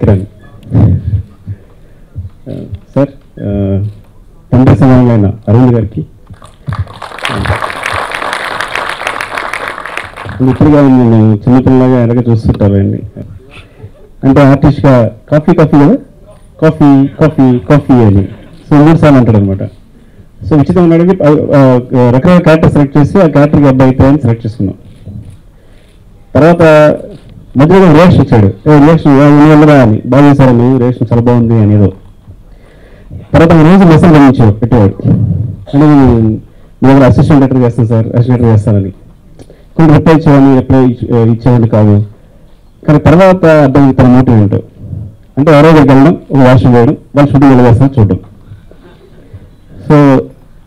Kiran. Sir తండ్రి సమానమైన అరవింద్ గారికి. ఇప్పుడుగా నేను చిన్నపిల్లగా ఎలాగ చూస్తుంటారండి అంటే ఆర్టిస్ట్గా కాఫీ కాఫీ కదా? కాఫీ కాఫీ కాఫీ అని. సో మూడు సార్లు అంటాడు అనమాట సో ఉచితంగా అడిగి రకరకాల క్యారెక్టర్ సెలెక్ట్ చేసి ఆ క్యారెక్టర్కి అబ్బాయి అయితే అని సెలెక్ట్ చేసుకున్నాం. తర్వాత మధ్యలో రియాక్షన్ ఇచ్చాడు. ఏ రియాక్షన్ వెళ్ళదా అని బాగా చేశారని రియాక్షన్ చాలా బాగుంది అని తర్వాత ఒక రోజు మెసేజ్ పంపించాడు పెట్టేవాడు అంటే నేను మీ దగ్గర అసిస్టెంట్ డైరెక్టర్ చేస్తాను సార్ అసిస్టెంట్ డైరెక్టర్ చేస్తానని. కొన్ని రిప్లై ఇచ్చేవాడిని రిప్లై ఇచ్చేవాడిని కాదు. కానీ తర్వాత అర్థం తన మోటివ్ ఏంటో. అంటే ఎవరో దగ్గరికి వెళ్ళడం ఒక వాషింగ్ చేయడం వాళ్ళు షూటింగ్ ఎలా చూడడం. సో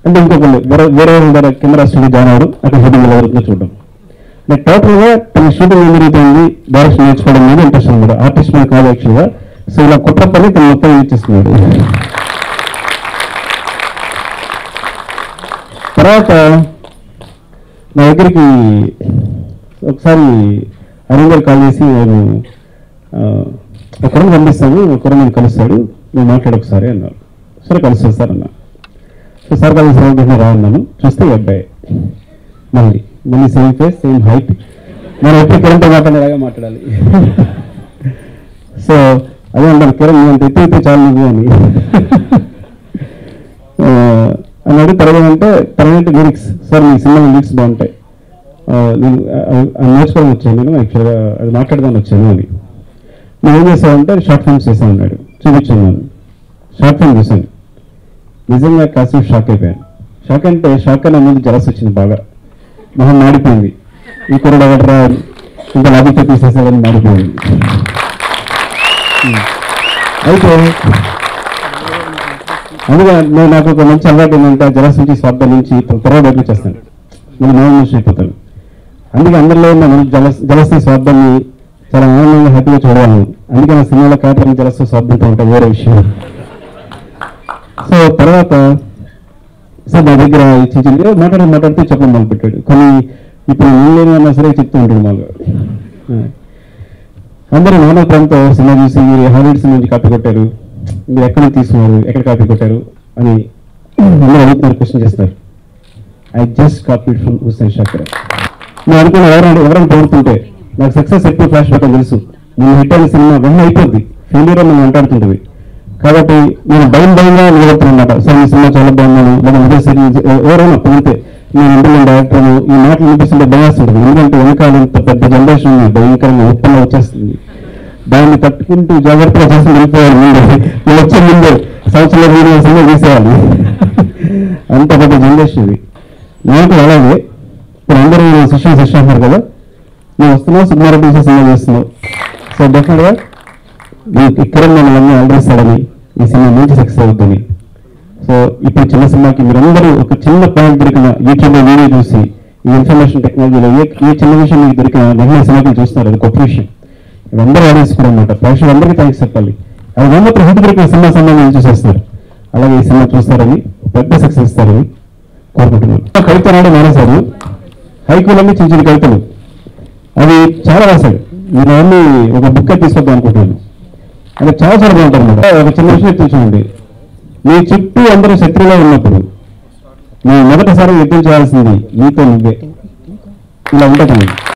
అంటే ఇంకొకళ్ళు వేరే వేరే కెమెరా స్టూడియో జాయిన్ అవ్వడం అక్కడ షూటింగ్ ఎలా చూడడం. నేను టోటల్గా తన షూటింగ్ ఏం డైరెక్షన్ నేర్చుకోవడం మీద ఇంట్రెస్ట్ ఉంది. ఆర్టిస్ట్ మీద కాదు యాక్చువల్గా. సో ఇలా కొత్త పని తను మొత్తం ఇచ్చేస్తున్నాడు తర్వాత నా దగ్గరికి ఒకసారి అరుణ్ గారు కాల్ చేసి నేను ఆ, ఒక కురం పంపిస్తాను ఒక కురం నేను కలుస్తాడు. నేను మాట్లాడు ఒకసారి అన్నారు. సరే కలుస్తాను సార్ అన్నా. సో సార్ కలిసి రా అన్నాను చూస్తే ఈ అబ్బాయి. మళ్ళీ. మళ్ళీ సేమ్ ఫేస్ సేమ్ హైట్ మనం ఎప్పుడు కిరణ్తో మాట్లాడేలాగా మాట్లాడాలి. సో అదే అంటాను కిరణ్ నేను ఎత్తి ఎత్తి చాలు నువ్వు అని. ఆ, అని అడిగి తర్వాత అంటే తర్వాత లిరిక్స్? సార్ మీ సినిమా లిరిక్స్ బాగుంటాయి. నేను ఆ, నేర్చుకోవడం వచ్చాను నేను యాక్చువల్గా అది మాట్లాడదాని వచ్చాను అని. నేను ఏం చేశానంటే షార్ట్ ఫిల్మ్స్ చేశాను అన్నాడు చూపించాను షార్ట్ ఫిల్మ్ చూశాను. నిజంగా కాసేపు షాక్ అయిపోయాను. షాక్ అంటే షాక్ అనే ముందు జలసి వచ్చింది బాగా. మొహం మాడిపోయింది. ఈ కుర్రడు ఎవడరా? ఇంకా లాభితో తీసేసారని మాడిపోయింది. ఉమ్. అయితే అందుకే నేను నాకు ఒక మంచి అలవాటు ఏంటంటే జలస్ నుంచి స్వార్థం నుంచి త్వరగా బయటకు వచ్చేస్తాను నేను మౌనం నుంచి అయిపోతాను అందుకే అందరిలో ఉన్న మన జలస్ జలస్ని స్వార్థాన్ని చాలా ఆనందంగా హ్యాపీగా చూడగలను అందుకే నా సినిమాలో క్యారెక్టర్ జలస్ స్వార్థంతో ఉంటాయి వేరే విషయం. సో తర్వాత సార్ నా దగ్గర ఇచ్చింది మాట్లాడి మాట్లాడితే చెప్పడం మొదలు పెట్టాడు. కొన్ని ఇప్పుడు నేను అన్నా సరే చెప్తూ ఉంటాడు మామూలుగా అందరూ నానా ప్రాంతం సినిమా చూసి మీరు హాలీవుడ్ సినిమా నుంచి కాపీ కొట్టారు. మీరు ఎక్కడ తీసుకున్నారు? ఎక్కడ కాపీ కొట్టారు? అని అందరూ అడుగుతున్నారు క్వశ్చన్ చేస్తారు I just copied from Hussain Shakar నేను అనుకున్న ఎవరైనా ఎవరైనా పొగుడుతుంటే నాకు సక్సెస్ ఎప్పుడు ఫ్లాష్ బ్యాక్ తెలుసు. నేను హిట్ అయిన సినిమా వెన్న అయిపోద్ది. ఫెయిలియర్ అని నేను అంటాడుతుంటుంది. కాబట్టి నేను భయం భయంగా నిలబడుతున్నమాట సార్ మీ సినిమా చాలా బాగున్నాను లేదా ఇదే సరి ఎవరైనా పోతే నేను ఇండియన్ డైరెక్టర్ ఈ మాటలు వినిపిస్తుంటే భయాస్తుంటుంది ఎందుకంటే వెనకాల ఇంత పెద్ద జనరేషన్ ఉంది. భయంకరంగా ఉత్పన్నం వచ్చేస్తుంది. దాన్ని తట్టుకుంటూ జాగ్రత్తగా చేసి వెళ్ళిపోవాలి ముందు. నేను వచ్చే ముందు సంవత్సరంలో మూడు సినిమా తీసేయాలి. అంత పెద్ద జనరేషన్ ఇది. నాకు అలాగే ఇప్పుడు అందరూ శిష్యులు శిష్య అంటారు కదా నేను వస్తున్నా సుకుమారెడ్డి సినిమా చేస్తున్నావు సో డెఫినెట్గా మీకు కిరణ్ నన్ను ఈ సినిమా మంచి సక్సెస్ అవుతుంది. సో ఇప్పుడు చిన్న సినిమాకి మీరందరూ ఒక చిన్న పాయింట్ దొరికిన యూట్యూబ్లో వీడియో చూసి ఈ ఇన్ఫర్మేషన్ టెక్నాలజీలో ఏ ఏ చిన్న విషయం మీకు దొరికిన వెంటనే సినిమాకి చూస్తారు అది గొప్ప విషయం. ఇవందరూ ఆడియన్స్ కూడా అనమాట ప్రేక్షకులందరికీ థ్యాంక్స్ చెప్పాలి. అది మాత్రం ప్రసిద్ధి దొరికిన సినిమా సంబంధించి చూసేస్తారు. అలాగే ఈ సినిమా చూస్తారని పెద్ద సక్సెస్ ఇస్తారని కోరుకుంటున్నాను. కవిత రాడు మానేశారు. హైకూలన్నీ చిన్న చిన్న కవితలు. అది చాలా రాశాడు. నేను అన్ని ఒక బుక్ తీసుకొద్దాం అనుకుంటున్నాను. అది చాలా చాలా బాగుంటుంది ఒక చిన్న విషయం చెప్తాను మీ చుట్టూ అందరూ శత్రువులో ఉన్నప్పుడు నువ్వు మొదటిసారి యుద్ధం చేయాల్సింది నీతో నువ్వే. ఇలా ఉంటుంది